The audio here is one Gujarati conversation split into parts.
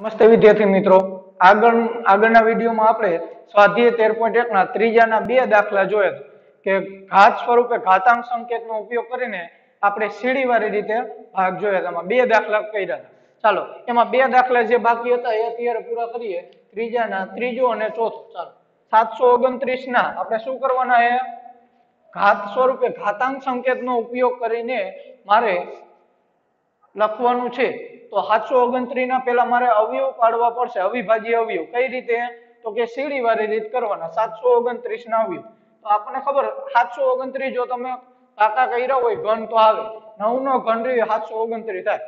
નમસ્તે વિદ્યાર્થી મિત્રો. આગળ આગળના વિડીયોમાં આપણે સ્વાધ્યાય તેર પોઈન્ટ ત્રીજાના બે દાખલા જોયા કે ઘાત સ્વરૂપે ઘાતાંક સંકેતનો ઉપયોગ કરીને આપણે સીડીવાળી રીતે ભાગ જોયા. એમાં બે દાખલા કર્યા હતા ચાલો, એમાં બે દાખલા જે બાકી હતા એ અત્યારે પૂરા કરીએ. ત્રીજાના ત્રીજો અને ચોથો. ચાલો, સાતસો ઓગણત્રીસ ના આપણે શું કરવાના છે? ઘાત સ્વરૂપે ઘાતાંક સંકેતનો ઉપયોગ કરીને મારે લખવાનું છે. તો સાતસો ઓગણત્રીસ ના પેલા મારે અવયવ પાડવા પડશે, અવિભાજ્ય અવયવ. કઈ રીતે? તો કે સીડી વાળી રીત કરવાના, સાતસો ઓગણત્રીસ ના અવયવ. તો આપણને ખબર, સાતસો ઓગણત્રીસ જો તમે કાકા કર્યા હોય, ઘન તો આવે. નવ નો ઘન રહ્યો સાતસો ઓગણત્રીસ થાય.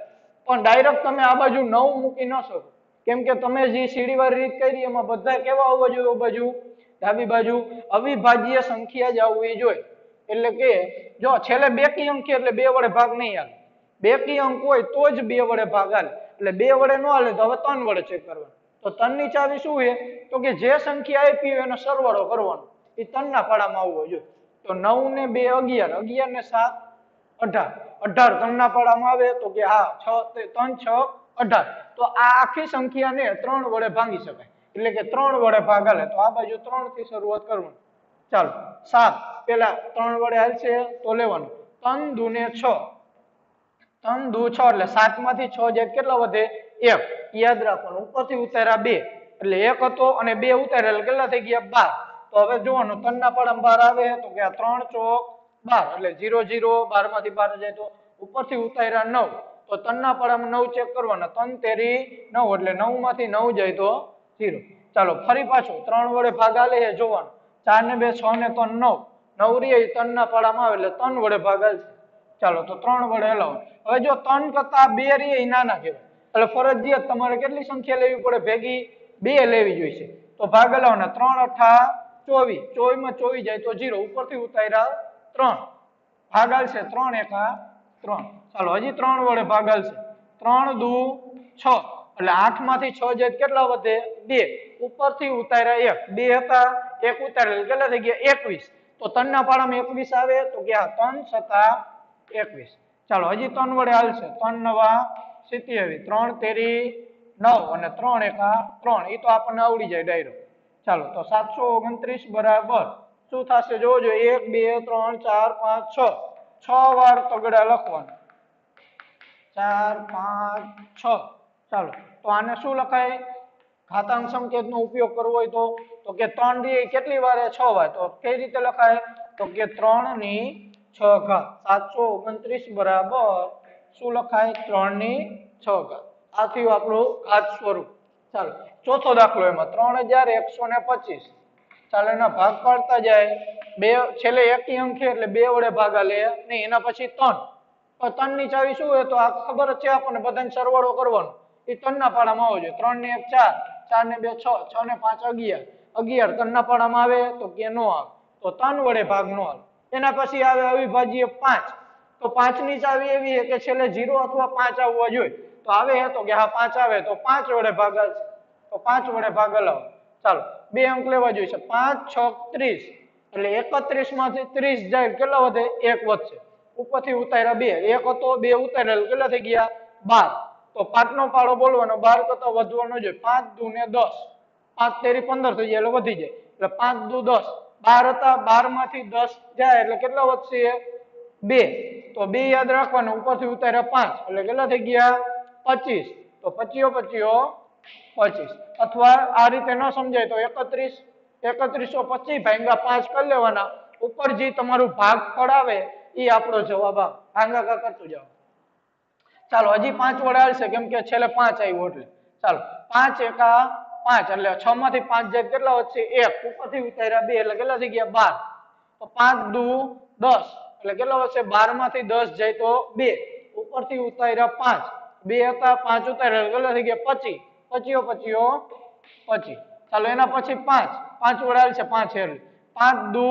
પણ ડાયરેક્ટ તમે આ બાજુ નવ મૂકી ન શકો. કેમ કે તમે જે સીડી વાળી રીત કરી, એમાં બધા કેવા હોવા જોઈએ બાજુ? ડાબી બાજુ અવિભાજ્ય સંખ્યા જ આવવી જોઈએ. એટલે કે, જો છેલ્લે બે કી અંકી, એટલે બે વડે ભાગ નહીં આવે. બે કી અંક હોય તો જ બે વડે ભાગાલ એટલે બે વડે ન હાલે તો હવે ત્રણ વડે ચેક કરવાનું. તો ત્રણની ચાવી શું છે? તો કે જે સંખ્યા આપી હોય એનો સરવાળો કરવાનો. એ ત્રણના પાડામાં આવવો જોઈએ. તો નવ ને બે અગિયાર અગિયાર ને સાત, અઢાર. અઢાર ત્રણના પાડામાં આવે તો કે હા, છ ત્રણ, છ, અઢાર. તો આ આખી સંખ્યાને ત્રણ વડે ભાંગી શકાય. એટલે કે ત્રણ વડે ભાગાલે તો આ બાજુ ત્રણથી શરૂઆત કરવાની. ચાલો, સાત. પેલા ત્રણ વડે હાલશે તો લેવાનું. ત્રણ દુને છ. ત્રણ દુ છ એટલે સાતમાંથી છ જે કેટલા વધે? એક. યાદ રાખવાનું, ઉપરથી ઉતાર્યા બે. એટલે એક હતો અને બે ઉતાર્યા, એટલે કેટલા થઈ ગયા? બાર. તો હવે જોવાનું ત્રણ ના પાડામાં બાર આવે, તો કે ત્રણ ચોક બાર, એટલે જીરો જીરો બારમાંથી બાર જાય તો ઉપરથી ઉતાર્યા નવ. તો ત્રણ ના પાડામાં નવ ચેક કરવાના, ત્રણ તેરી નવ, એટલે નવમાંથી નવ જાય તો જીરો ચાલો, ફરી પાછું, ત્રણ વડે ભાગ લઈએ છે જોવાનું. ચાર ને બે, છ ને ત્રણ નવ. નવ રીએ ત્રણ ના પાડામાં આવે, એટલે ત્રણ વડે ભાગ આલશે. ચાલો, તો ત્રણ વડે હલાવો. હવે જો ત્રણ કરતા બે રે એ નાના કહેવાય. એટલે ફરજિયાત તમારે કેટલી સંખ્યા લેવી પડે? ભેગી બે લેવી જોઈશે. તો ભાગ હલાવવાના. ત્રણ, અઠા, ચોવીસ. ચોવીસમાં ચોવીસ જાય તો જીરો ઉપરથી ઉતાર્યા ત્રણ. ભાગ આલશે ત્રણ, એકા, ત્રણ. ચાલો, હજી ત્રણ વડે ભાગ આલશે ત્રણ, દુ, છ. એટલે આઠમાંથી છ જાય કેટલા વધે? બે. ઉપરથી ઉતાર્યા એક. બે હતા, એક ઉતારેલ. કેટલા થઈ ગયા? એકવીસ. તો ત્રણ ના પાડામાં એકવીસ આવે તો ગયા ત્રણ સતા એકવીસ. ચાલો, હજી ત્રણ વડે હાલશે. ત્રણ નવા, સિત્યાવીસ. ત્રણ તેરી નવ અને ત્રણ એકા ત્રણ. એ તો આપણને આવડી જાય ડાયરો ચાલો, તો સાતસો ઓગણત્રીસ બરાબર. શું થશે? જોજો એક, બે, ત્રણ, ચાર, પાંચ, છ. છ વાર તગડા લખવાનું. ચાર, પાંચ, છ. ચાલો, તો આને શું લખાય? ઘાતાંક સંકેતનો ઉપયોગ કરવો હોય તો. તો કે ત્રણ દી કેટલી વાર છ વાર તો કઈ રીતે લખાય? તો કે ત્રણની છ ઘાત. સાતસો ઓગણત્રીસ બરાબર શું લખાય? ત્રણની છ ઘાત. આ થયું આપણું ઘાત સ્વરૂપ. ચાલો, ચોથો દાખલો એમાં. ત્રણ હજાર એકસો ને પચીસ. ચાલો, એના ભાગ પાડતા જાય. બે, છેલ્લે એક છે એટલે બે વડે ભાગા લે. નહીં, એના પછી ત્રણ. તો ત્રણની ચાવી શું હોય? તો આ ખબર છે આપણને. બધાને સરવાળો કરવાનો. એ ત્રણ ના પાડામાં આવવો જોઈએ. ત્રણ ને એક ચાર ચાર ને બે છ છ ને પાંચ અગિયાર. અગિયાર ત્રણ ના પાડામાં આવે તો કે નો આવે? તો ત્રણ વડે ભાગ નો આવે. એના પછી આવે અવિભાજ્ય પાંચ. તો પાંચની ચાવી એવી કે છેલ્લે જીરો અથવા પાંચ આવવા જોઈએ. તો આવે તો કે હા, પાંચ આવે. તો પાંચ વડે ભાગલ તો પાંચ વડે ભાગલ આવે. ચાલો, બે અંક લેવા જોઈએ પાંચ, છ, ત્રીસ. એટલે એકત્રીસમાંથી ત્રીસ જાય કેટલા વધે? એક વધશે. ઉપરથી ઉતાર્યા બે. એક હતો, બે ઉતાર્યા. કેટલા થઈ ગયા? બાર. તો પાંચ નો પાડો બોલવાનો. બાર કરતા વધવાનો જોઈએ. પાંચ દુ ને દસ. પાંચ તેરી પંદર થઈ જાય એટલે વધી જાય. એટલે પાંચ દુ દસ. બાર હતા બારમાંથી દસ જાય એટલે કેટલા વધશે? બે. તો બે યાદ રાખવાનું, ઉપરથી ઉતાર્યા પાંચ. એટલે કેટલા થઈ ગયા? પચીસ. તો પચીઓ પચીઓ પચીસ. અથવા આ રીતે ન સમજાય તો એકત્રીસ. એકત્રીસો પચીસ ભાંગા પાંચ કરી લેવાના. ઉપર જે તમારું ભાગ ફળ એ આપણો જવાબ ભાંગા કા કરતું જાઓ. ચાલો, હજી પાંચ વડે આવશે કેમ કે છેલ્લે પાંચ આવ્યું એટલે. ચાલો, પાંચ એકા પાંચ, એટલે છ માંથી પાંચ જાય કેટલા વધશે? એક. ઉપરથી ઉતાર્યા બે, એટલે કેટલા થઈ ગયા? બાર. તો પાંચ દુ દસ. એટલે કેટલા વધશે? બારમાંથી દસ જાય તો બે. ઉપરથી ઉતાર્યા પાંચ. બે હતા, પાંચ ઉતાર્યા. કેટલા થઈ ગયા? પચી પચીઓ પચીઓ પચી ચાલો, એના પછી પાંચ. પાંચ વડે છે, પાંચ એટલે પાંચ દુ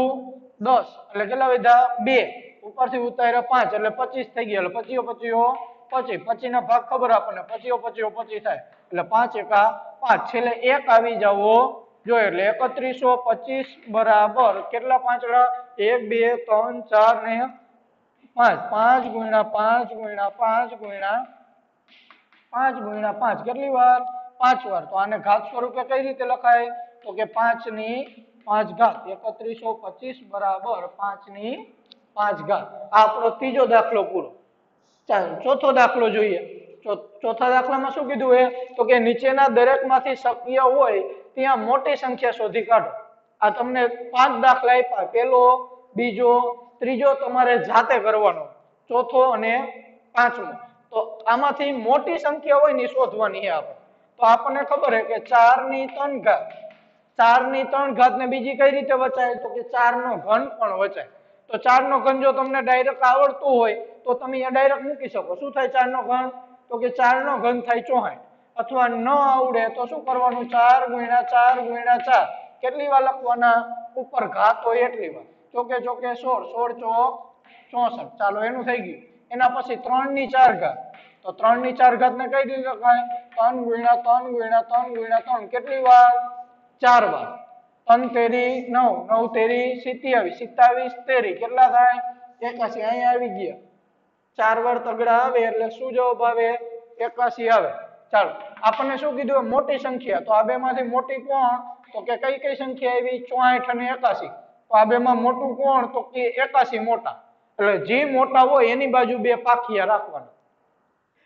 દસ. એટલે કેટલા વધ્યા? બે. ઉપરથી ઉતાર્યા પાંચ. એટલે પચીસ થઈ ગયા. એટલે પચીઓ પચીઓ પચી પચી ના ભાગ ખબર આપણને. પચીઓ પચીઓ પચી થાય. એટલે પાંચ એકા પાંચ. છેલ્લે એક આવી જવો. જોઈએ, એટલે એકત્રીસો પચીસ બરાબર. કેટલા પાંચડા? એક, બે, ત્રણ, ચાર ને પાંચ. પાંચ ગુણ્યા પાંચ ગુણ્યા પાંચ ગુણ્યા પાંચ ગુણ્યા પાંચ. કેટલી વાર? પાંચ વાર. તો આને ઘાત સ્વરૂપે કઈ રીતે લખાય? તો કે પાંચની પાંચ ઘાત. એકત્રીસો પચીસ બરાબર પાંચની પાંચ ઘાત. આ આપણો ત્રીજો દાખલો પૂરો. ચાલો, ચોથો દાખલો જોઈએ. ચો- ચોથા દાખલામાં શું કીધું એ તો કે નીચેના દરેકમાંથી શક્ય હોય, ત્યાં મોટી સંખ્યા શોધી કાઢો. આ તમને પાંચ દાખલા આપ્યા. પહેલો બીજો, ત્રીજો તમારે જાતે કરવાનો. ચોથો અને પાંચમો. તો આમાંથી મોટી સંખ્યા હોય ને શોધવાની આપણે. તો આપણને ખબર છે કે ચારની ત્રણ ઘાત. ચારની ત્રણ ઘાત ને બીજી કઈ રીતે વચાય? તો કે ચાર નો ઘન પણ વચાય. તો ચાર નો ઘન જો તમને ડાયરેક્ટ આવડતું હોય, તો તમે અહીંયા ડાયરેક્ટ મૂકી શકો. શું થાય? ચાર નો ઘન તો કે ચાર નો ઘન થાય ચોહાઠ. અથવા ન આવડે તો શું કરવાનું? ચાર ગુણ્યા ચાર ગુણ્યા ચાર. કેટલી વાર લખવાના? ઉપર ઘાત હોય એટલી વાર. ચોકે ચોકે સોળ સોળ ચો ચોસઠ. ચાલો, એનું થઈ ગયું. એના પછી ત્રણની ચાર ઘાત. તો ત્રણની ચાર ઘાત ને કઈ રીતે લખાય ત્રણ ગુણ્યા ત્રણ ગુણ્યા ત્રણ ગુણ્યા ત્રણ. કેટલી વાર? ચાર વાર. ત્રણ તેરી નવ. નવ તેરી સિત્યાવીસ. સિત્તાવીસ તેરી. કેટલા થાય? એકાસી. અહીંયા આવી ગયા. ચાર વાર તગડા આવે એટલે શું જવાબ આવે? એકાશી આવે. ચાલો, આપણને શું કીધું મોટી સંખ્યા. તો આ બે માંથી મોટી કોણ? તો કે કઈ કઈ સંખ્યા આવી? ચોસઠ અને એકાશી. તો આ બે માં મોટું કોણ? તો કે એકાશી મોટા. એટલે જે મોટા હોય એની બાજુ બે પાખિયા રાખવાના.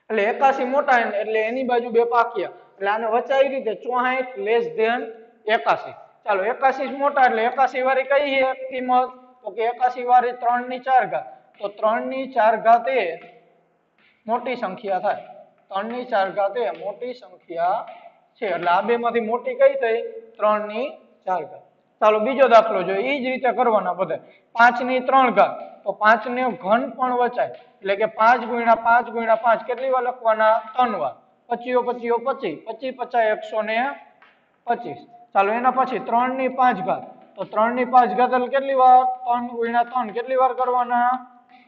એટલે એકાશી મોટા એટલે એની બાજુ બે પાખિયા. એટલે આને વચાવી રીતે ચોસઠ લેસ ધેન એકાશી. ચાલો, એકાશી મોટા, એટલે એકાશી વાળી કઈ કિંમત? તો કે એકાશી વાળી ત્રણની ચાર ઘાત. તો ત્રણની ચાર ઘાતે મોટી સંખ્યા થાય. ત્રણની ચાર ઘાતે મોટી સંખ્યા છે. એટલે આ બેમાંથી મોટી કઈ થઈ? ત્રણની ચાર ઘાત. ચાલો બીજો દાખલો જોઈએ. એ જ રીતે કરવાના બધા. પાંચની ત્રણ ઘાત. તો પાંચ ને ઘન પણ વચાય. એટલે કે પાંચ ગુણ્યા પાંચ ગુણ્યા પાંચ કેટલી વાર લખવાના? ત્રણ વાર. પચીઓ પચીઓ પચી પચી પચાસ એકસો ને પચીસ. ચાલો એના પછી ત્રણની પાંચ ઘાત. તો ત્રણની પાંચ ઘાત એટલે કેટલી વાર? ત્રણ ગુણ્યા ત્રણ. કેટલી વાર કરવાના?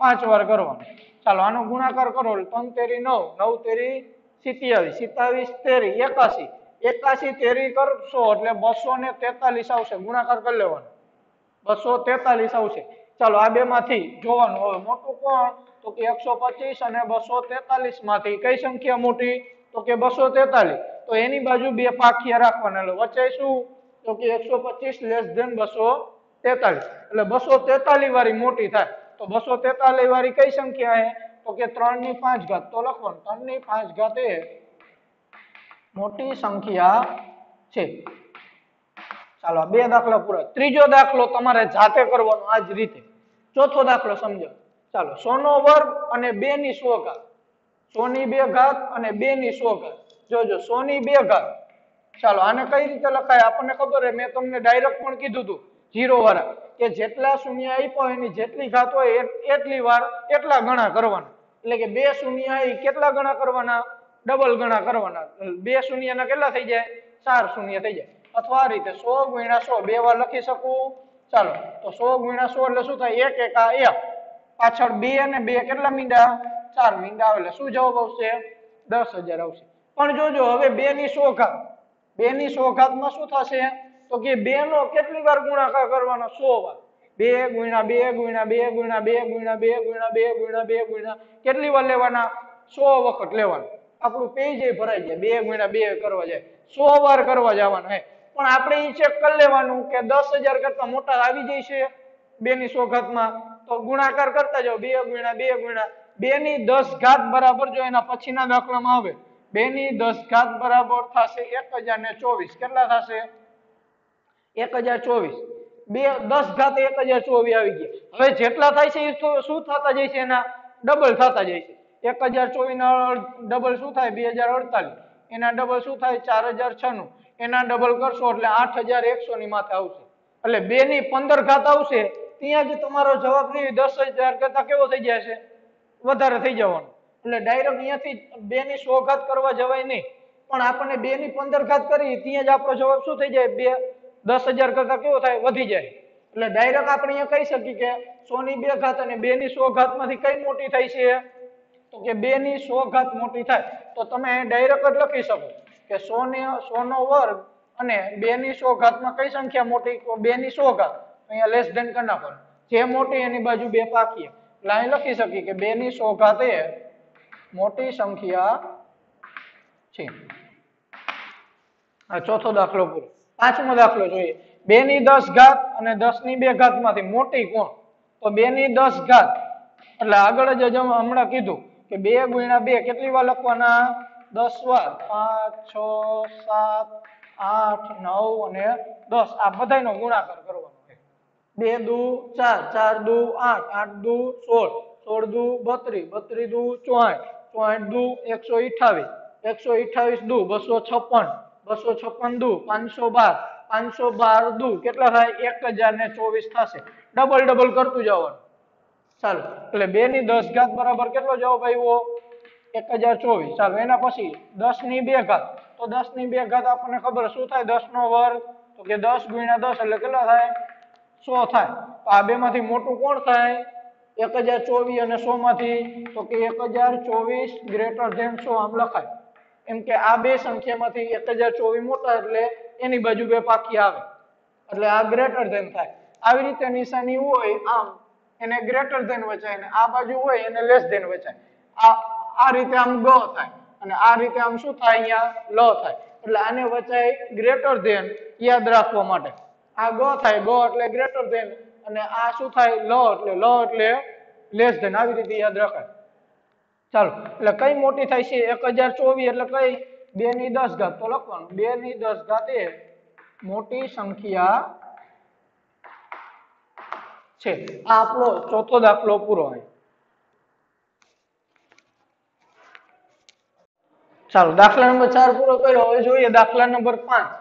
પાંચ વાર કરવાનો. ચાલો, આનો ગુણાકાર કરો. ત્રણ તેરી નવ નવ તેરી સિત્યાવીસ. સિત્તાવીસ તેરી, એકાશી. એકાશી તેરી કરશો એટલે બસો ને તેતાલીસ આવશે. ગુણાકાર કરી લેવાનો. બસો તેતાલીસ આવશે. ચાલો, આ બે માંથી જોવાનું. હવે મોટું કોણ? તો કે એકસો પચીસ અને બસો તેતાલીસમાંથી કઈ સંખ્યા મોટી? તો કે બસો તેતાલીસ. તો એની બાજુ બે પાખિયા રાખવાના. એટલે વચ્ચે શું? તો કે એકસો પચીસ લેસ ધેન બસો તેતાલીસ. એટલે બસો તેતાલીસ વાળી મોટી થાય. તો બસો તેતાલીસ વાળી કઈ સંખ્યા છે? તો કે ત્રણની પાંચ ઘાત, તો લખવાનું, ત્રણની પાંચ ઘાત એ મોટી સંખ્યા છે. ચાલો બે દાખલા પૂરા. ત્રીજો દાખલો તમારે જાતે કરવાનો આ જ રીતે. ચોથો દાખલો સમજો. ચાલો, સોનો વર્ગ અને બે ની સો ઘાત. સોની બે ઘાત અને બે ની સો ઘાત. જોજો, સોની બે ઘાત. ચાલો, આને કઈ રીતે લખાય? આપણને ખબર છે, મેં તમને ડાયરેક્ટ પણ કીધું હતું. જીરો વાળા કે જેટલા શૂન્ય આપ્યા એની જેટલી ઘાત હોય એટલી વાર એટલા ગણા કરવાના. એટલે કે બે શૂન્ય એ કેટલા ગણા કરવાના? ડબલ ગણા કરવાના. બે શૂન્યના કેટલા થઈ જાય? ચાર શૂન્ય થઈ જાય. અથવા આ રીતે સો ગુણ્યા સો, બે વાર લખી શકું? ચાલો, તો સો ગુણ્યા સો એટલે શું થાય? એક એકા એક. પાછળ બે અને બે કેટલા મીંડા? ચાર મીંડા. આવે એટલે શું જવાબ આવશે? દસ હજાર આવશે. પણ જોજો, હવે બે ની સો ઘાત. બે ની સો ઘાતમાં શું થશે? તો કે બે નો કેટલી વાર ગુણાકાર કરવાનો? સો વાર. બે ગુણ્યા બે ગુણ્યા બે ગુણ્યા બે ગુણ્યા બે ગુણ્યા બે ગુણ્યા બે ગુણ્યા. કેટલી વાર લેવાના? સો વખત લેવાના. આપણું પેજ ભરાઈ જાય. બે ગુણ્યા બે કરવા જાય. સો વાર કરવા જવાના, હે. પણ આપણે એ ચેક કરી લેવાનું કે દસ હજાર કરતા મોટા આવી જાય છે બે ની સો તો ગુણાકાર કરતા જાઓ. બે ગુણ્યા બે ગુણ્યા. બે ની દસ ઘાત બરાબર જો એના પછીના દાખલામાં આવે. બે ની દસ ઘાત બરાબર થશે એક હજાર ને ચોવીસ. કેટલા થશે? એક હજાર ચોવીસ. બે, દસ ઘાત એક હજાર ચોવીસ આવી ગયા. હવે જેટલા થાય છે એ શું થતા જાય છે? એના ડબલ થતા જાય છે. એક હજાર ચોવીસ ડબલ શું થાય? બે હજાર અડતાલીસ. એના ડબલ શું થાય? ચાર હજાર છનું એના ડબલ કરશો એટલે આઠ હજાર એકસો ની માથે આવશે. એટલે બે ની પંદર ઘાત આવશે, ત્યાં જ તમારો જવાબ નહીં દસ હજાર કરતા કેવો થઈ જશે વધારે થઈ જવાનું. એટલે ડાયરેક્ટ અહીંયાથી બે ની સો ઘાત કરવા જવાય નહીં. પણ આપણને બે ની પંદર ઘાત કરી, ત્યાં જ આપણો જવાબ શું થઈ જાય? બે દસ હજાર કરતા કેવો થાય? વધી જાય. એટલે ડાયરેક્ટ આપણે અહીંયા કહી શકીએ કે સો ની બે ઘાત અને બે ની સો ઘાતમાંથી કઈ મોટી થાય છે? તો કે બે ની સો ઘાત મોટી થાય. તો તમે ડાયરેક્ટ જ લખી શકો કે સો ને સો નો વર્ગ અને બે ની સો ઘાતમાં કઈ સંખ્યા મોટી? બે ની સો ઘાત. અહીંયા લેસ ધેન કરી પર જે મોટી એની બાજુ બે પાકીએ. એટલે અહીં લખી શકીએ કે બે ની સો ઘાત એ મોટી સંખ્યા છે. આ ચોથો દાખલો પૂરો. પાંચમો દાખલો જોઈએ. બે ની દસ ઘાત અને દસની બે ઘાતમાંથી મોટી કોણ? તો બે ની દસ ઘાત. એટલે આગળ જ હમણાં કીધું કે બે ગુણ્યા બે કેટલી વાર લખવાના? દસ વાર. પાંચ, છ, સાત, આઠ, નવ અને દસ. આ બધાનો ગુણાકાર કરવાનો બે દુ ચાર. ચાર દુ આઠ. આઠ દુ સોળ. સોળ દુ બત્રીસ. બત્રીસ દુ ચોઆઠ ચોઆઠ દુ એકસો અઠાવીસ એકસો અઠાવીસ દુ બસો છપ્પન. બસો છપ્પન દુ, પાંચસો બાર પાંચસો બાર દુ, કેટલા થાય? એક હજાર ને ચોવીસ થશે. ડબલ ડબલ કરતું જવાનું ચાલો, એટલે બે ની દસ ઘાત બરાબર કેટલો જવાબ આવ્યો? એક હજાર ચોવીસ. ચાલો, એના પછી દસની બે ઘાત. તો દસની બે ઘાત આપણને ખબર શું થાય? દસ નો વર્ગ. તો કે દસ ગુણ્યા દસ એટલે કેટલા થાય? સો થાય. તો આ બે માંથી મોટું કોણ થાય? એક હજાર ચોવીસ અને સો માંથી તો કે એક હજાર ચોવીસ ગ્રેટર ધેન સો. આમ લખાય. એમ કે આ બે સંખ્યામાંથી એક હજાર ચોવીસ મોટા એટલે એની બાજુ બે પાકી આવે. એટલે આ ગ્રેટર ધેન થાય. આવી રીતે નિશાની હોય, આમ, એને ગ્રેટર ધેન વચાય અને આ બાજુ હોય, એને લેસ ધેન વચાય. આ આ રીતે આમ ગ થાય અને આ રીતે આમ શું થાય અહીંયા? લ થાય. એટલે આને વચાય ગ્રેટર ધેન યાદ રાખવા માટે. આ ગ થાય, ગ એટલે ગ્રેટર ધેન અને આ શું થાય? લ એટલે લ એટલે લેસ ધેન આવી રીતે યાદ રખાય ચાલો, એટલે કઈ મોટી થાય છે? એક હજાર ચોવીસ, એટલે કઈ? બે ની દસ ઘાત, તો લખવાનું. બે ની દસ ઘાત એ મોટી સંખ્યા છે. આ આપણો ચોથો દાખલો પૂરો હોય ચાલો, દાખલા નંબર ચાર પૂરો કર્યો. હવે જોઈએ દાખલા નંબર પાંચ.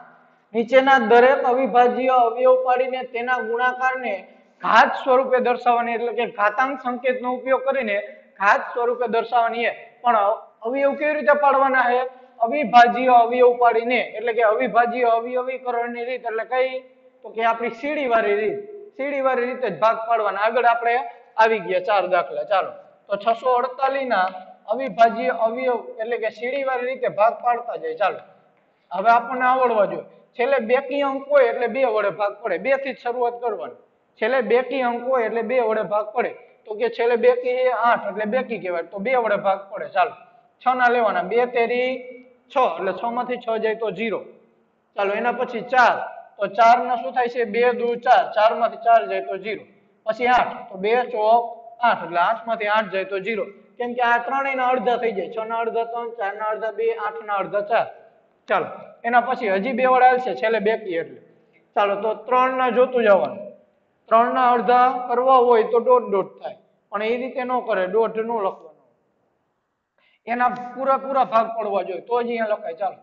નીચેના દરેક અવિભાજ્ય અવયવ પાડીને તેના ગુણાકારને ઘાત સ્વરૂપે દર્શાવવાની, એટલે કે ઘાતાંક સંકેતનો ઉપયોગ કરીને ઘાત સ્વરૂપે દર્શાવવાની છે. પણ અવયવ કેવી રીતે પાડવાના છે? અવિભાજ્ય અવયવ પાડીને, એટલે કે અવિભાજ્ય અવયવીકરણની રીત, એટલે કઈ? તો કે આપણી સીડી વાળી રીત. સીડી વાળી રીતે જ ભાગ પાડવાના. આગળ આપણે આવી ગયા ચાર દાખલા. ચાલો. તો છસો અડતાલીસ ના અવિભાજ્ય અવયવ, એટલે કે સીડી વાળી રીતે ભાગ પાડતા જાય. ચાલો. હવે આપણને આવડવા જોઈએ. છેલ્લે બેકી અંક હોય એટલે બે વડે ભાગ પડે. બેથી જ શરૂઆત કરવાની. છેલ્લે બેકી અંક હોય એટલે બે વડે ભાગ પડે. તો કે છેલ્લે બેકી એ આઠ એટલે બેકી કહેવાય. તો બે વડે ભાગ પડે. ચાલો. છ ના લેવાના. બે તેરી છ એટલે છ માંથી છ જાય તો જીરો ચાલો, એના પછી ચાર. તો ચાર ના શું થાય છે? બે, દુ, ચાર. ચારમાંથી ચાર જાય તો જીરો પછી આઠ. તો બે, ચોક, આઠ. એટલે આઠમાંથી આઠ જાય તો જીરો કેમ કે આ ત્રણેય ના અડધા થઈ જાય. છ ના અડધા ત્રણ, ચાર ના અડધા બે, આઠ ના અડધા ચાર. ચાલો. એના પછી હજી બે વડે આવશે છેલ્લે બેકી એટલે. ચાલો, તો ત્રણ ના જોતું જવાનું. ત્રણ ના અડધા કરવા હોય તો દોઢ દોઢ થાય. પણ એ રીતે ન કરે, દોઢ નો લખવાનું. એના પૂરા પૂરા ભાગ પડવા જોઈએ. તો જ અહીંયા લખાય, ચાલો.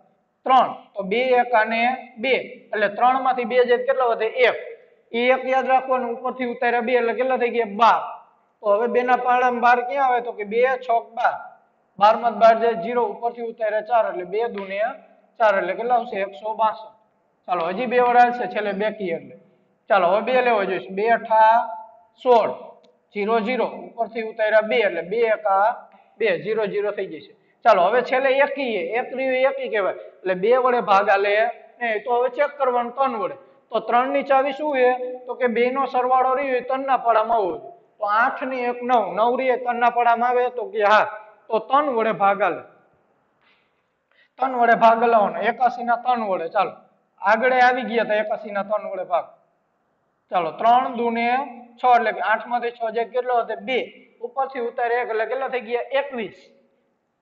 ત્રણ, તો બે એક અને બે. એટલે ત્રણમાંથી બે જાય તો કેટલા વધે? એક. એ એક યાદ રાખવાનું, ઉપરથી ઉતાર્યા બે, એટલે કેટલા થઈ ગયા? બાર. તો હવે બે ના પાડામાં બાર ક્યાં આવે? તો કે બે છોક બાર. બારમાં બાર જાય જીરો ઉપરથી ઉતાર્યા ચાર, એટલે બે દુને ચાર, એટલે કેટલા આવશે? એકસો બાસઠ. ચાલો, હજી બે વડાલ છે છેલ્લે બેકી એટલે. ચાલો, હવે બે લેવા જોઈશું. બે અઠા સોળ. જીરો જીરો ઉપરથી ઉતાર્યા બે એટલે બે એકા બે, જીરો જીરો થઈ જશે. ચાલો, હવે છેલ્લે એકી એક રહ્યું એકી કહેવાય. એટલે બે વડે ભાગા લે નહીં તો હવે ચેક કરવાનું ત્રણ વડે. તો ત્રણની ચાવી શું છે? તો કે બે નો સરવાળો રહ્યો ત્રણ ના પાડામાં હોય. તો આઠની એક નવ નવ રીએ ત્રણ ના પાડામાં આવે તો કે હા, તો ત્રણ વડે ભાગા લે. ત્રણ વડે ભાગ લાવવાનો એકાસી ના ત્રણ વડે. ચાલો, આગળ આવી ગયા હતા એકાસી ના ત્રણ વડે ભાગ. ચાલો, ત્રણ દુને છ એટલે કે આઠમાંથી છ જે કેટલો હશે? બે. ઉપરથી ઉતારે એક એટલે કેટલા થઈ ગયા? એકવીસ.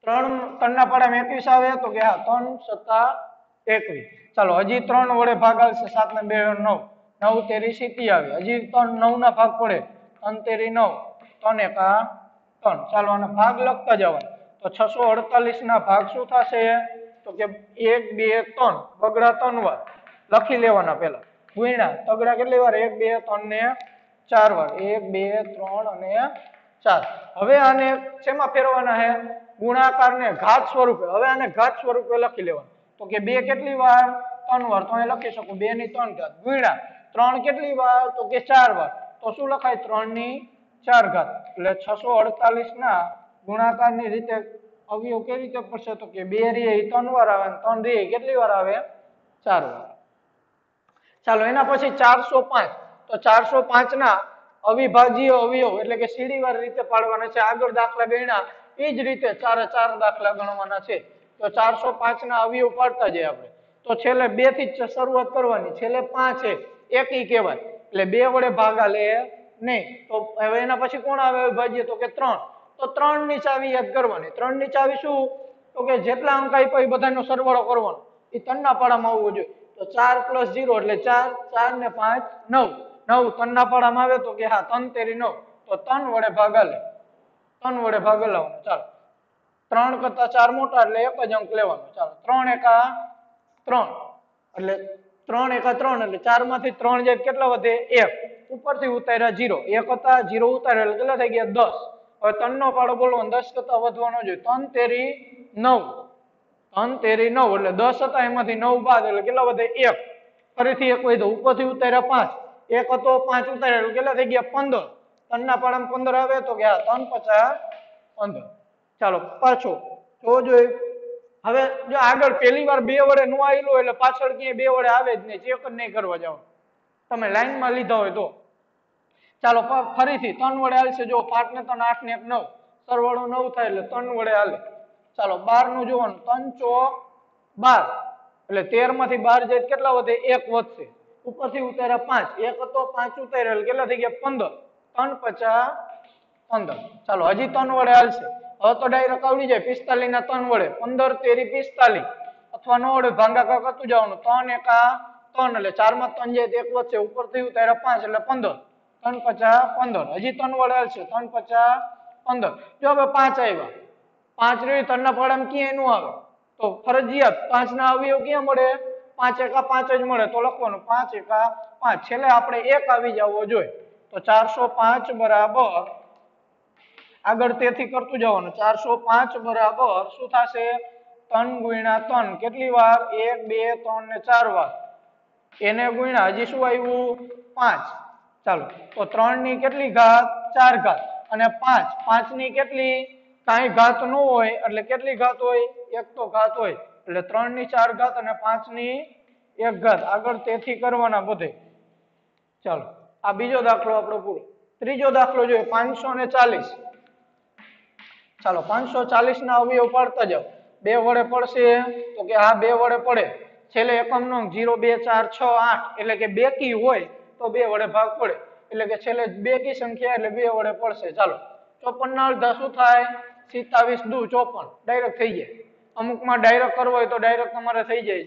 ત્રણ ત્રણના પાડામાં એકવીસ આવે તો કે હા, ત્રણ સત્તા એકવીસ. ચાલો, હજી ત્રણ વડે ભાગ આવશે સાત ને બે નવ. નવ તેરી સીતી આવે. હજી ત્રણ નવ ના ભાગ પડે. ત્રણ તેરી નવ. ત્રણ એકા ત્રણ. ચાલો, આને ભાગ લખતા જવાય. તો છસો અડતાલીસ ના ભાગ શું થશે? તો કે એક, બે, ત્રણ. બગડા ત્રણ વાર. લખી લેવાના પેલા ગુણ્યા. તગડા કેટલી વાર? એક, બે, ત્રણ ને ચાર વાર એક, બે, ત્રણ અને ચાર. હવે આને શેમાં ફેરવાના ગુણાકાર ને ઘાત સ્વરૂપે. હવે આને ઘાત સ્વરૂપે લખી લેવાનું. તો કે બે કેટલી વાર? ત્રણ વાર. તો અહીં લખી શકું. બે ની ત્રણ ઘાત. ગુણ્યા. ત્રણ કેટલી વાર? તો કે ચાર વાર. તો શું લખાય? ત્રણની ચાર ઘાત. એટલે છસો અડતાલીસ ના ગુણાકારની રીતે અવયવ કેવી રીતે પડશે? તો કે બે રે ત્રણ વાર આવે ત્રણ રે કેટલી વાર આવે? ચાર વાર. ચાલો, એના પછી ચારસો પાંચ. તો ચારસો પાંચ ના અવિભાજ્ય અવયવ એટલે કે સીડીવાર રીતે પાડવાના છે, આગળ દાખલા ગણ્યા, એ જ રીતે ચારે ચાર દાખલા ગણવાના છે. તો ચારસો ના અવયવ પાડતા જઈએ આપણે. તો છેલ્લે બેથી શરૂઆત કરવાની, છેલ્લે પાંચ એક એકી કહેવાય. એટલે બે વડે ભાગા લે નહીં. તો હવે એના પછી કોણ આવે અવિભાજ્ય? તો કે ત્રણ. તો ત્રણની ચાવી યાદ કરવાની. ત્રણની ચાવી શું? તો કે જેટલા અંક આપ્યા એ બધાનો સરવાળો કરવાનો. એ ત્રણના પાડામાં આવવો જોઈએ. તો ચાર પ્લસ જીરો એટલે ચાર ચાર ને પાંચ, નવ. નવ તનના પાડામાં આવે તો કે હા, તન તેરી નવ. તો ત્રણ વડે ભાગા લે. ત્રણ વડે ભાગા લેવાનું. ચાલો. ત્રણ કરતા ચાર મોટા એટલે એક જ અંક લેવાનો. ચાલો. ત્રણ એકા ત્રણ. એટલે ત્રણ એકા ત્રણ એટલે ચારમાંથી ત્રણ જાય કેટલા વધે? એક. ઉપરથી ઉતાર્યા જીરો. એક હતા, જીરો ઉતાર્યા એટલે કેટલા થઈ ગયા? દસ. હવે ત્રણ નો પાડો બોલવાનો દસ કરતા વધવાનો જોઈએ. ત્રણ તેરી નવ. ત્રણ તેરી નવ એટલે દસ હતા, એમાંથી નવ બાદ એટલે કેટલા વધે? એક. ફરીથી એક વધ્યો ઉપરથી ઉતાર્યા પાંચ. એક હતો પાંચ ઉતાર્યા એટલે કેટલા થઈ ગયા? પંદર. ત્રણના પાડામાં પંદર આવે તો હા, ત્રણ પચાસ પંદર. ચાલો, પાછો. તો જોઈ હવે જો આગળ પહેલી વાર બે વડે નો આવેલું એટલે પાછળ ક્યાંય બે વડે આવે જ નહીં, ચેક નહીં કરવા જાવ તમે લાઈનમાં લીધા હોય તો. ચાલો ફરીથી, ત્રણ વડે હાલશે. જો પાંચ ને ત્રણ આઠ ને એક નવ. સરવાળો નવ થાય એટલે ત્રણ વડે હાલે. ચાલો બારનું જોવાનું. ત્રણ ચો બાર. એટલે તેરમાંથી બાર જાય કેટલા વધે? એક વધશે. ઉપરથી ઉતાર્યા પાંચ. એક હતો પાંચ ઉતાર્યા કેટલા થઈ ગયા? પંદર. ત્રણ પચાસ પંદર. ચાલો, હજી ત્રણ વડે હાલશે. હવે તો ડાયરેક્ટ આવડી જાય. પિસ્તાલીસ ના ત્રણ વડે. પંદર, તેરી પિસ્તાલીસ. અથવા નો વડે ભાગાકાર કરતું જવાનું? ત્રણ એકા ત્રણ, એટલે ચારમાં ત્રણ જાય એક વધશે. ઉપરથી ઉતાર્યા પાંચ, એટલે પંદર. ત્રણ પચાસ પંદર. હજી ત્રણ વડે હાલશે. ત્રણ પચાસ પંદર. જો હવે પાંચ આવ્યા. પાંચ રહ્યું ત્રણ ના પાડામાં ક્યાંયનું આવે? તો ફરજિયાત પાંચ ના અવયવ ક્યાં મળે? પાંચ એકા પાંચ જ મળે તો લખવાનું પાંચ એકા પાંચ. છેલ્લે આપણે એક આવી જવો જોઈએ. તો ચારસો પાંચ બરાબર. આગળ તેથી કરતું જવાનું. ચારસો પાંચ બરાબર શું થશે? ત્રણ ગુણ્યા ત્રણ. કેટલી વાર? એક, બે, ત્રણ ને ચાર વાર. એને ગુણ્યા. હજી શું આવ્યું? પાંચ. ચાલો. તો ત્રણની કેટલી ઘાત? ચાર ઘાત. અને પાંચ. પાંચની કેટલી? કાંઈ ઘાત ન હોય, એટલે કેટલી ઘાત હોય? એક તો ઘાત હોય. એટલે ત્રણની ચાર ઘાત અને પાંચની એક ઘાત. આગળ તેથી કરવાના બધે. ચાલો, આ બીજો દાખલો આપણો પૂરો. ત્રીજો દાખલો જોઈએ, પાંચસો ને ચાલીસ. ચાલો, પાંચસો ચાલીસ ના અવયવ પાડતા જાઓ. બે વડે પડશે, તો કે હા, બે વડે પડે. છેલ્લે એકમ નો જીરો, બે, ચાર, છ, આઠ. એટલે કે બે કી હોય, તો બે વડે ભાગ પડે. એટલે કે છેલ્લે બે કી સંખ્યા, એટલે બે વડે પડશે. ચાલો, ચોપન ના અડધા શું થાય? સિત્તાવીસ દુ ચોપન. ડાયરેક્ટ થઈ જાય. અમુકમાં ડાયરેક્ટ કરવો હોય તો ડાયરેક્ટ તમારે થઈ જાય.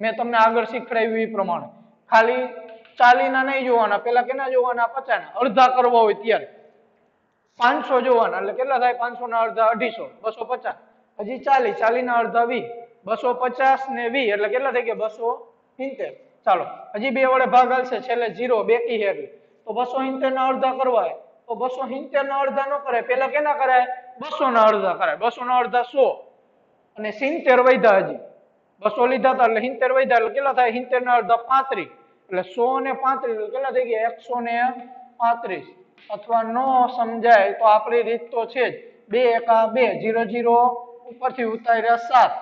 મેં તમને આગળ શીખડાવ્યું એ પ્રમાણે. ખાલી ચાલીના નહીં જોવાના, પેલા કેના જોવાના? પચાના. અડધા કરવા હોય ત્યારે. પાંચસો જોવાના. એટલે કેટલા થાય? પાંચસો ના અડધા અઢીસો. બસો પચાસ. હજી ચાલી ચાલીના અડધા વી બસો પચાસ ને વી એટલે કેટલા થઈ ગયા? બસો સિત્તેર. ચાલો. હજી બે વડે ભાગ હાલશે. છેલ્લે જીરો બેકી હેવી તો બસો સિત્તેર ના અડધા કરવા તો બસો સિત્તેર ના અડધા ન કરાય. પેલા કેના કરાય? બસો ના અડધા કરાય. બસો ના અડધા સો. અને સિત્તેર વૈધા હજી. બસો લીધા હતા એટલે સિત્તેર વૈધા એટલે કેટલા થાય? સિત્તેર ના અડધા પાંત્રીસ. એટલે સો ને પાંત્રીસ એટલે કેટલા થઈ ગયા? એકસો ને પાંત્રીસ. અથવા ન સમજાય તો આપણી રીત તો છે જ. બે એકા બે, જીરો જીરો, ઉપરથી ઉતાર્યા સાત.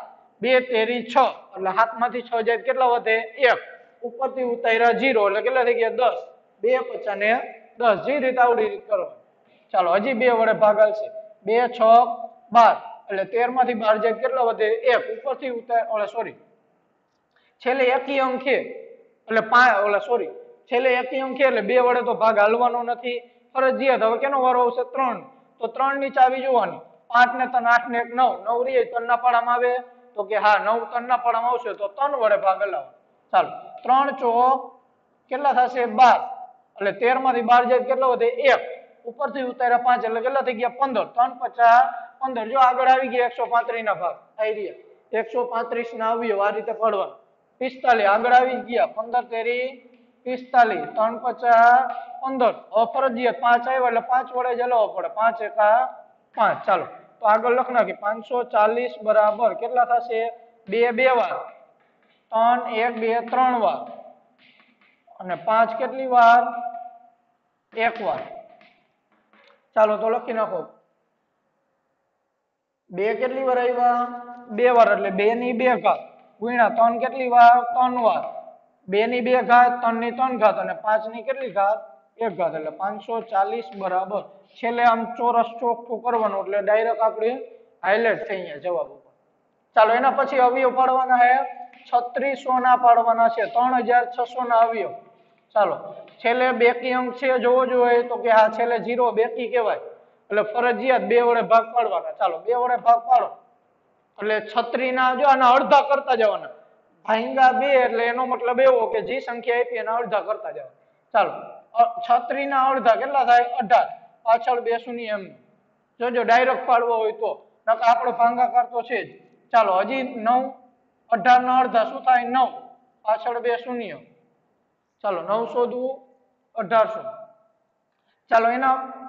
બે તેરી છ. એટલે હાથમાંથી છ જાય કેટલા વધે? એક. ઉપરથી ઉતાર્યા જીરો એટલે કેટલા થઈ ગયા? દસ. બે પચાસ ને દસ. જે રીતે આવડી રીત કરો ચાલો, હજી બે વડે ભાગાલ છે બે, છ, બાર. એટલે તેરમાંથી બાર જાય કેટલો વધે? એક. ઉપરથી ઉતાર, ઓલે સોરી છેલ્લે એકી અંક છે. એટલે પા, ઓલા સોરી છેલ્લે એકી અંક એટલે બે વડે તો ભાગ હાલવાનો નથી. ફરજિયાત. હવે કેનો વારો આવશે? ત્રણ. તો ત્રણની ચાવી જોવાની. પાંચ ને ત્રણ આઠ ને એક, નવ. નવ રીએ ત્રણ પાડામાં આવે. તો કે હા, નવ ત્રણ પાડામાં આવશે તો ત્રણ વડે ભાગ હલાવો ચાલો. ત્રણ ચો કેટલા થશે? બાર. એટલે તેરમાંથી બાર જાય કેટલો વધે? એક. ઉપરથી ઉતાર્યા પાંચ. એટલે કેટલા થઈ ગયા? પંદર. ત્રણ પચાસ પંદર, જો આગળ આવી ગયા એકસો પાંત્રીસ ના ભાગ, થઈ રહ્યા એકસો પાંત્રીસ ના આવ્યો આ રીતે પડવાનું. પિસ્તાલીસ, આગળ આવી ગયા. પંદર તેરી, પિસ્તાલીસ, ત્રણ પચાસ, પંદર. ફરજિયાત પાંચ આવ્યો એટલે પાંચ વડે જ હલાવવો પડે. પાંચ એકા પાંચ. ચાલો, તો આગળ લખ નાખી પાંચસો ચાલીસ બરાબર કેટલા થશે? બે બે વાર. ત્રણ, એક, બે, ત્રણ વાર. અને પાંચ કેટલી વાર? એક વાર. ચાલો, તો લખી નાખો. બે કેટલી વાર આવ્યા? બે વાર એટલે બે ની બે ઘાત. ગુણ્યા ત્રણ કેટલી વાર? ત્રણ વાર. બે ની બે ઘાત, ત્રણની ત્રણ ઘાત અને પાંચની કેટલી ઘાત? એક ઘાત. એટલે પાંચસો ચાલીસ બરાબર. છેલ્લે આમ ચોરસ ચોખ્ખું કરવાનું એટલે ડાયરેક્ટ આપણે હાઇલાઇટ થઈ ગયા જવાબ ચાલો, એના પછી અવયવ પાડવાના છે. છત્રીસો ના પાડવાના છે. ત્રણ હજાર છસો ના અવયવ. ચાલો, છેલ્લે બેકી અંક છે જોવો જોઈએ તો કે હા છેલ્લે જીરો બેકી કહેવાય. એટલે ફરજિયાત બે વડે ભાગ પાડવાના. ચાલો, બે વડે ભાગ પાડો. એટલે છત્રી ના જો આના અડધા કરતા જવાના. ભાંગા બે એટલે એનો મતલબ એવો કે જે સંખ્યા આપી એના અડધા કરતા જવાના. ચાલો છત્રી ના અડધા કેટલા થાય? અઢાર. પાછળ બે શૂન્ય એમ. જોજો ડાયરેક્ટ પાડવો હોય તો. નકર આપણો ભાંગાકાર તો છે જ. ચાલો, હજી નવ. અઢાર ના અડધા શું થાય? નવ. પાછળ બે શૂન્ય ચાલો નવસો દુ અઢારસો ચાલો, એના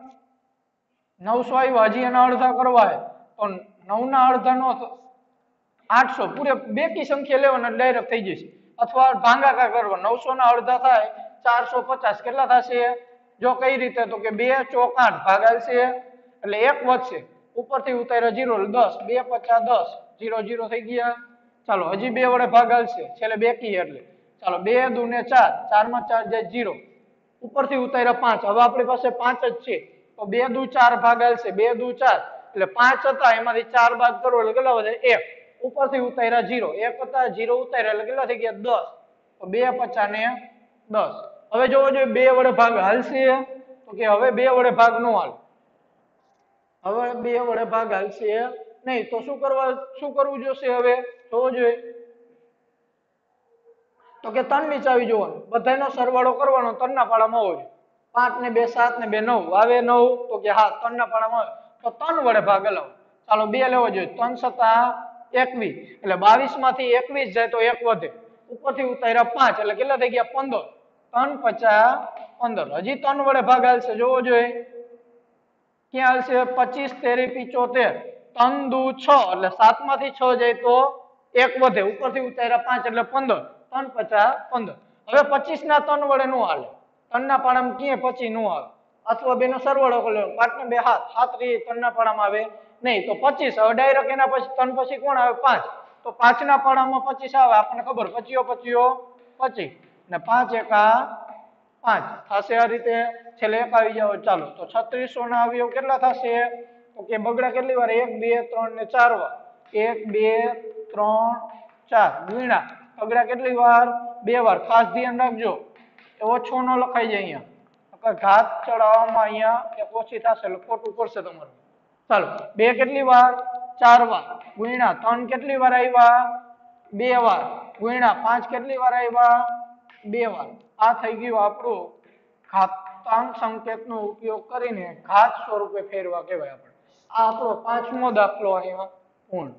નવસો આવ્યા હજી એના અડધા કરવા તો નવ ના અડધા નો આઠસો. પૂરે બેકી સંખ્યા લેવાના ડાયરેક્ટ થઈ જશે. અથવા ભાંગાકાર કરવા. નવસો ના અડધા થાય, ચારસો પચાસ. કેટલા થશે? જો કઈ રીતે? તો કે બે ચોક આઠ ભાગાશે એટલે એક વધશે. ઉપરથી ઉતાર્યા જીરો દસ. બે પચાસ દસ. જીરો જીરો થઈ ગયા. ચાલો, હજી બે વડે ભાગાશે છેલ્લે છેલ્લે બેકી એટલે. ચાલો, બે દુ ચાર. ચારમાં ચાર જાય જીરો ઉપરથી ઉતાર્યા પાંચ. હવે આપણી પાસે પાંચ જ છે. તો બે દુ ચાર ભાગાલ છે, બે દુ ચાર. એટલે પાંચ હતા, એમાંથી ચાર બાદ કરો એટલે કેટલા વધે? એક. ઉપરથી ઉતાર્યા જીરો. એક હતા, જીરો ઉતાર્યા એટલે કેટલા થઈ ગયા? દસ. તો બે પચા ને દસ. હવે જોવો જોઈએ, બે વડે ભાગ હાલશે? તો કે હવે બે વડે ભાગ નો હાલ. હવે બે વડે ભાગ હાલશે? નહીં, તો શું કરવા, શું કરવું જોશે હવે? જોવો જોઈએ. તો કે તન નીચાવી જોવાનું. બધાનો સરવાળો કરવાનો, ત્રણના પાડામાં હોય પાંચ ને બે, સાત ને બે, નવ. આવે નવ તો કે હા, ત્રણ ના પાડામાં તો ત્રણ વડે ભાગ હલાવો ચાલો, બે લેવો જોઈએ. ત્રણ સત્તા એકવીસ. એટલે બાવીસમાંથી એકવીસ જાય તો એક વધે. ઉપરથી ઉતાર્યા પાંચ. એટલે કેટલા થઈ ગયા? પંદર. ત્રણ પચાસ પંદર. હજી ત્રણ વડે ભાગ હાલશે. જોવો જોઈએ. ક્યાં હાલશે? પચીસ તેરી પિચોતેર ત્રણ દુ છ. એટલે સાતમાંથી છ જાય તો એક વધે. ઉપરથી ઉતાર્યા પાંચ. એટલે પંદર. ત્રણ પચાસ પંદર. હવે પચીસ ના ત્રણ વડે નું હાલે. ત્રણ ના પાડામાં ક્યાંય પચી નો આવે. અથવા બેનો સરવાળો કર્યો લેવાનો. બે હાથ. હાથ રી ત્રણ પાડામાં આવે નહીં. તો પચીસ હવે ડાયરેક્ટ એના પછી ત્રણ પછી કોણ આવે? પાંચ. તો પાંચના પાડામાં પચીસ આવે. આપણને ખબર. પચીઓ પચીઓ પચી. ને પાંચ એકા પાંચ. થશે આ રીતે છેલ્લે એક આવી જાવ. ચાલો. તો છત્રીસો ના અવયવ કેટલા થશે? તો કે બગડા કેટલી વાર? એક, બે, ત્રણ ને ચાર વાર. એક, બે, ત્રણ, ચાર. ગુણ્યા બગડા કેટલી વાર? બે વાર. ખાસ ધ્યાન રાખજો. એ ઓછો ન લખાઈ જાય અહીંયા. ઘાત ચડાવવામાં અહીંયા એક ઓછી થશે, એટલે ખોટું પડશે તમારું. ચાલો, બે કેટલી વાર? ચાર વાર. ગુણ્યા ત્રણ કેટલી વાર આવ્યા? બે વાર. ગુણ્યા પાંચ કેટલી વાર આવ્યા? બે વાર. આ થઈ ગયું આપણું ઘાતાંક સંકેતનો ઉપયોગ કરીને ઘાત સ્વરૂપે ફેરવા કહેવાય આપણે. આ આપણો પાંચમો દાખલો અહીંયા પૂર્ણ.